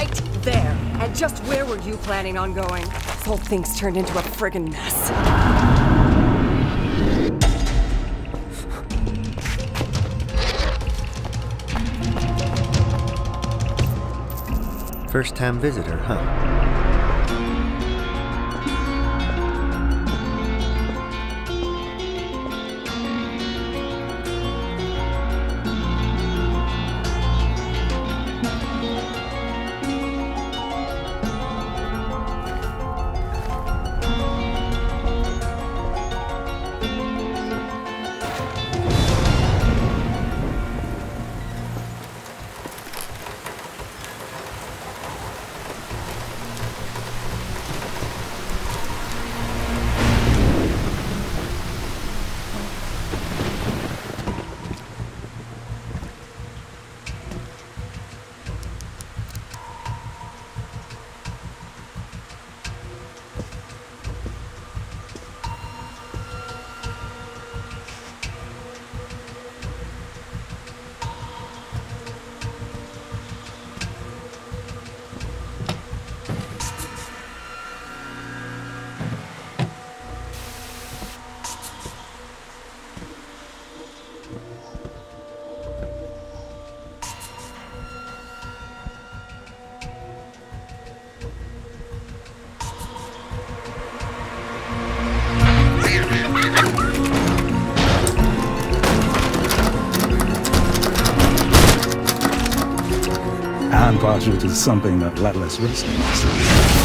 right there. And just where were you planning on going? This whole thing's turned into a friggin' mess. First time visitor, huh? I'm partial to something a lot less risky myself.